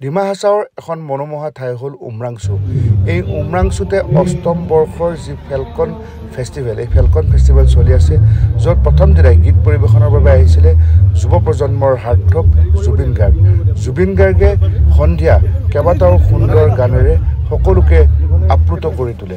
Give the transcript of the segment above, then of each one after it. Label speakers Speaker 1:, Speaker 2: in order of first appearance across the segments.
Speaker 1: ডিমা হাছাওৰ এখন মনোমোহা ঠাই হ'ল উমৰাংচু। এই উমৰাংচুতে অষ্টম বৰ্ষৰ যি ফেলকন ফেষ্টিভেল এই ফেলকন ফেষ্টিভেল চলি আছে য'ত প্ৰথম দিনাই গীত পৰিৱেশনৰ বাবে আহিছিলে যুৱ প্ৰজন্মৰ হাৰ্থক জুবিন গাৰ্গ। জুবিন গাৰ্গে সন্ধিয়া কেইবাটাও সুন্দৰ গানেৰে সকলোকে আপ্লুত কৰি তোলে।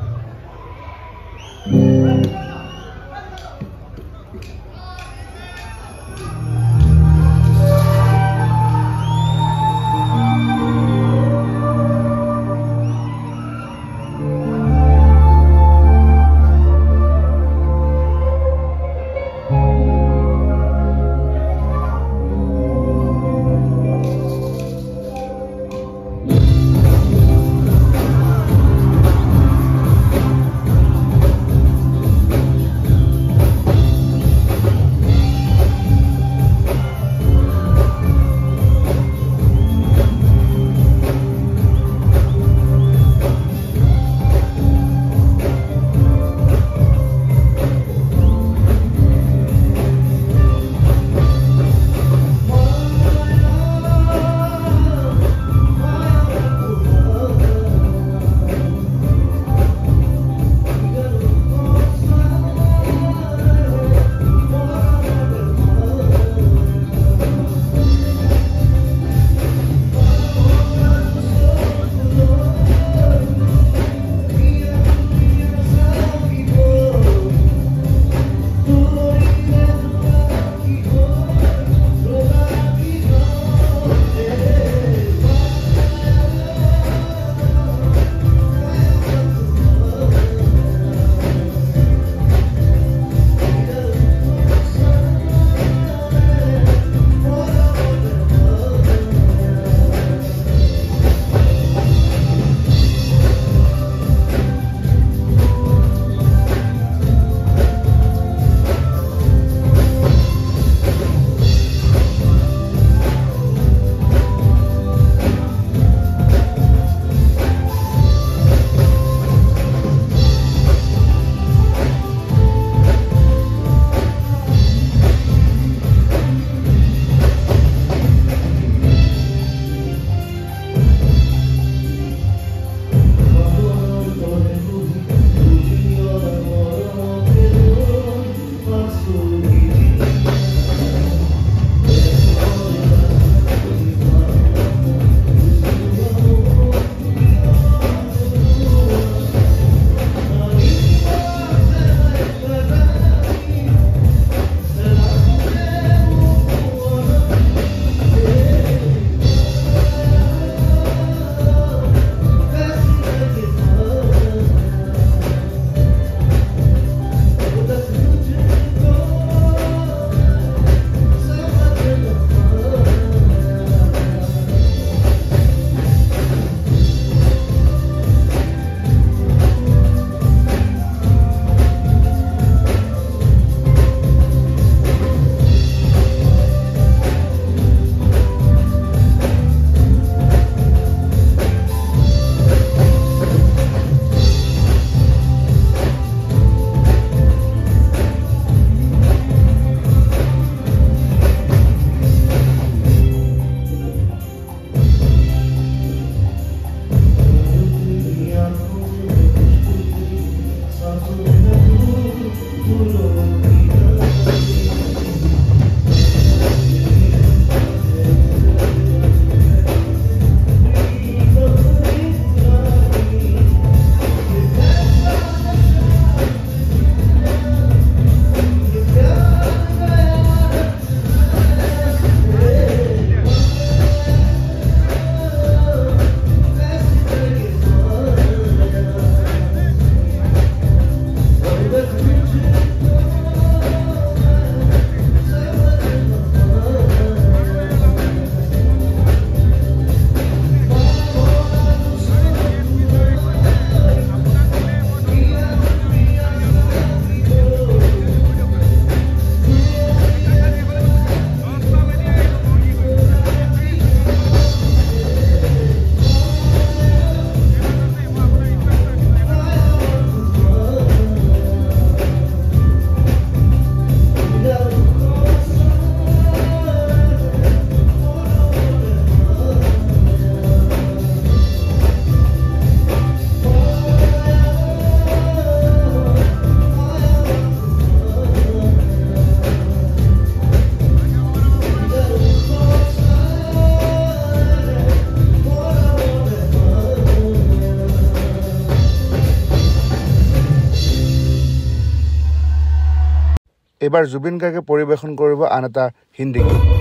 Speaker 2: এইবাৰ জুবিন গাৰ্গে পৰিৱেশন কৰিব আন এটা হিন্দী গীত।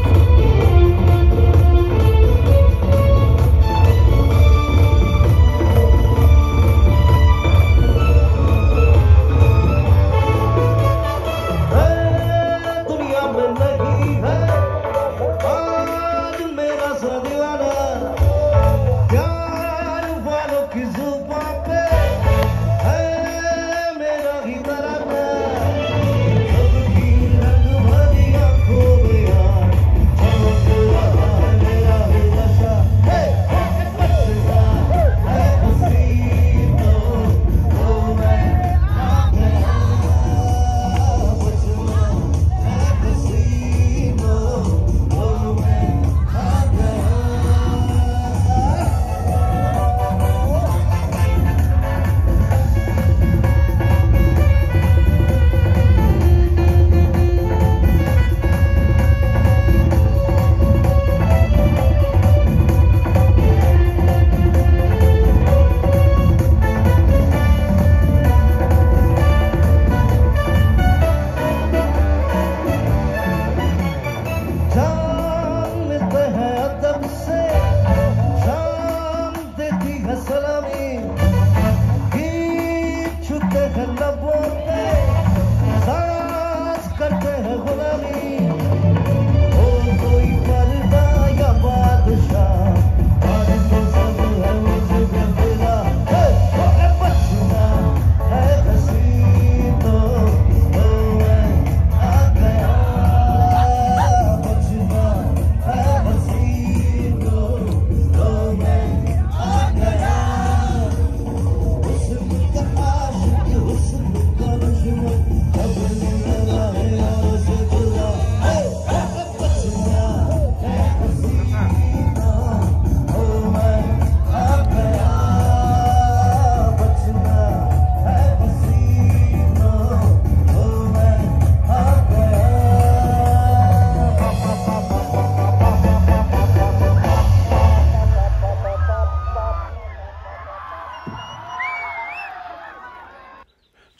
Speaker 1: ghasla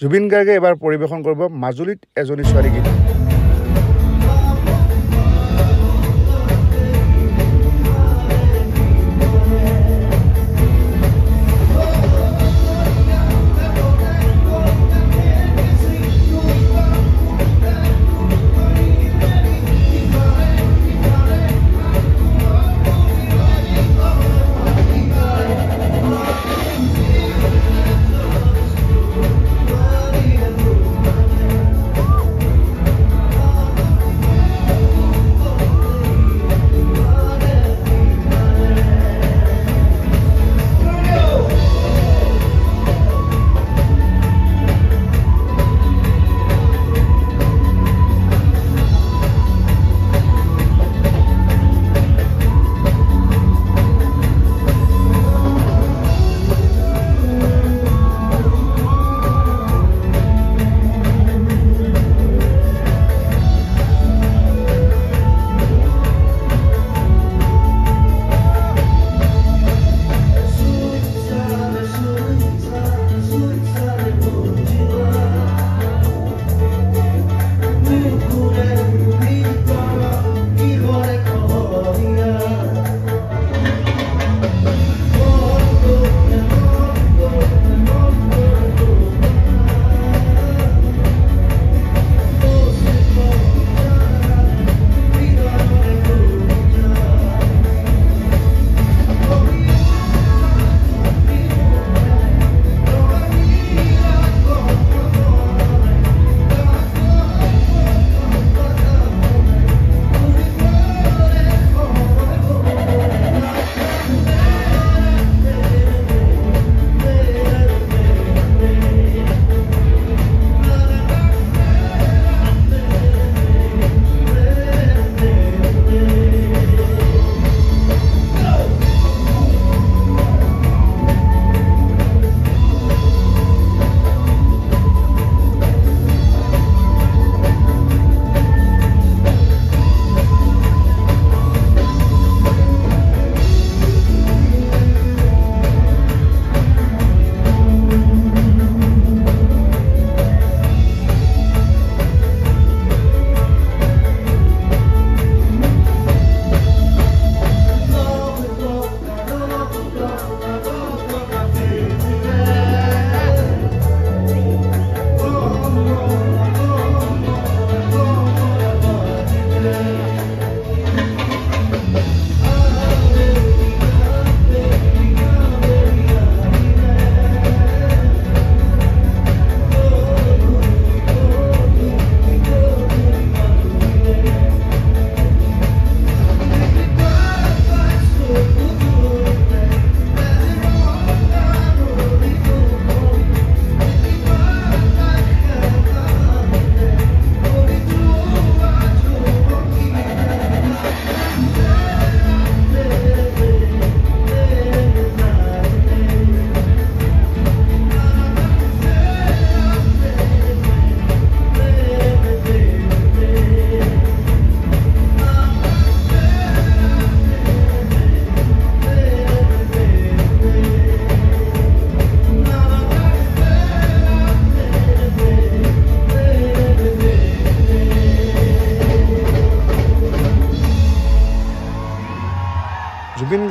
Speaker 2: জুবিন গাৰ্গে এবাৰ পৰিৱেশন কৰিব মাজুলীত এজনী ছোৱালী গীত।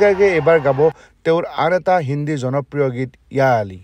Speaker 2: গাৰ্গে এইবাৰ গাব তেওঁৰ আন এটা হিন্দী জনপ্ৰিয় গীত ইয়া আলী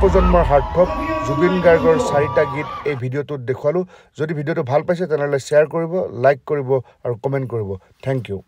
Speaker 1: প্ৰজন্মৰ সাৰ্থক জুবিন গাৰ্গৰ চাৰিটা গীত এই ভিডিঅ'টোত দেখুৱালোঁ। যদি ভিডিঅ'টো ভাল পাইছে তেনেহ'লে শ্বেয়াৰ কৰিব লাইক কৰিব আৰু কমেণ্ট কৰিব। Thank U